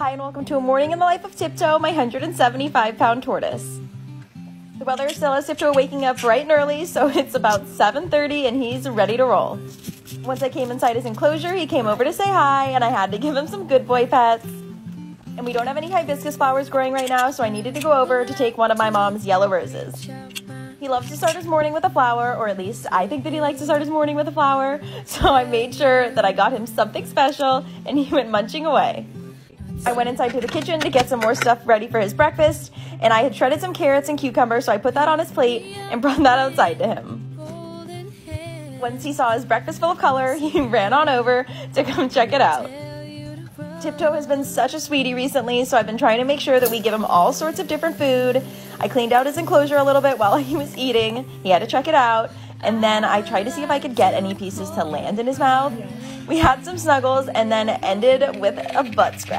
Hi, and welcome to a morning in the life of Tiptoe, my 175 pound tortoise. The weather still has Tiptoe waking up bright and early, so it's about 7:30 and he's ready to roll. Once I came inside his enclosure, he came over to say hi, and I had to give him some good boy pets. And we don't have any hibiscus flowers growing right now, so I needed to go over to take one of my mom's yellow roses. He loves to start his morning with a flower, or at least I think that he likes to start his morning with a flower, so I made sure that I got him something special, and he went munching away. I went inside to the kitchen to get some more stuff ready for his breakfast, and I had shredded some carrots and cucumbers, so I put that on his plate and brought that outside to him. Once he saw his breakfast full of color, he ran on over to come check it out. Tiptoe has been such a sweetie recently, so I've been trying to make sure that we give him all sorts of different food. I cleaned out his enclosure a little bit while he was eating. He had to check it out. And then I tried to see if I could get any pieces to land in his mouth. We had some snuggles and then ended with a butt scratch.